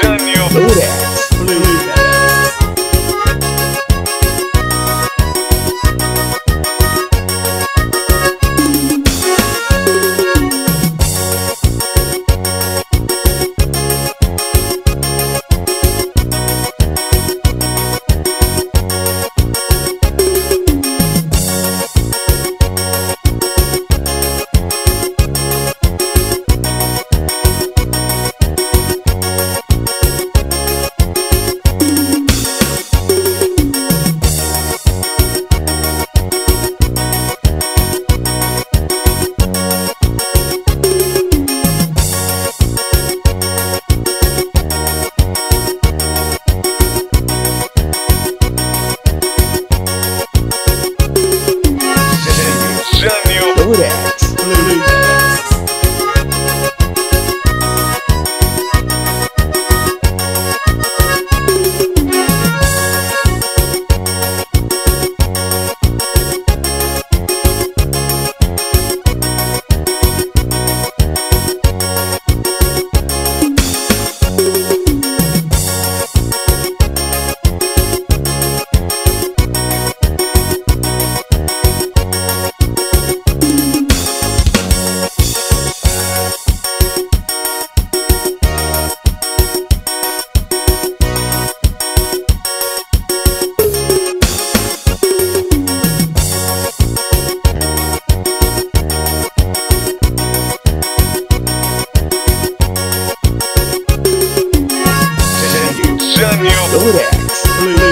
Genio. Codex. Genio. Codex.